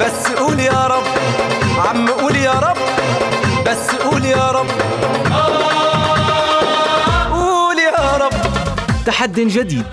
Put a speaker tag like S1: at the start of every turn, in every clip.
S1: بس قول يا رب عم قول يا رب بس قول يا رب. قول يا رب.
S2: تحد جديد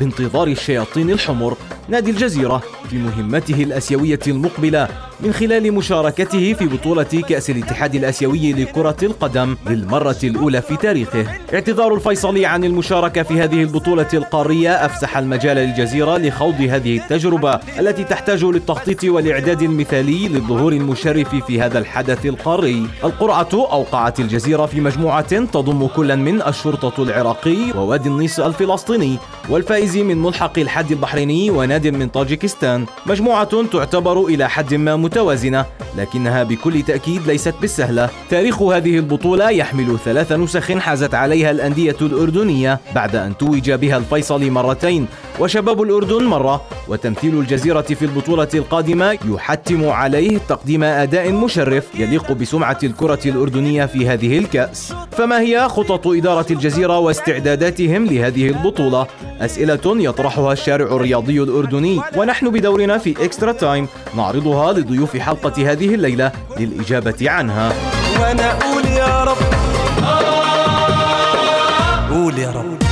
S2: بانتظار الشياطين الحمر. نادي الجزيرة. في مهمته الأسيوية المقبلة من خلال مشاركته في بطولة كأس الاتحاد الآسيوي لكرة القدم للمرة الأولى في تاريخه. اعتذار الفيصلي عن المشاركة في هذه البطولة القارية أفسح المجال للجزيرة لخوض هذه التجربة التي تحتاج للتخطيط والإعداد المثالي للظهور المشرف في هذا الحدث القاري. القرعة أوقعت الجزيرة في مجموعة تضم كلا من الشرطة العراقي ووادي النيس الفلسطيني والفائز من ملحق الحد البحريني وناد من طاجيكستان مجموعة تعتبر إلى حد ما متوازنة لكنها بكل تأكيد ليست بالسهلة. تاريخ هذه البطولة يحمل ثلاث نسخ حازت عليها الأندية الأردنية بعد أن توج بها الفيصل مرتين. وشباب الأردن مرة وتمثيل الجزيرة في البطولة القادمة يحتم عليه تقديم أداء مشرف يليق بسمعة الكرة الأردنية في هذه الكأس. فما هي خطط إدارة الجزيرة واستعداداتهم لهذه البطولة؟ أسئلة يطرحها الشارع الرياضي الأردني ونحن بدورنا في إكسترا تايم نعرضها لضيوف حلقة هذه الليلة للإجابة عنها.
S1: وأنا أقول يا رب. قول يا رب.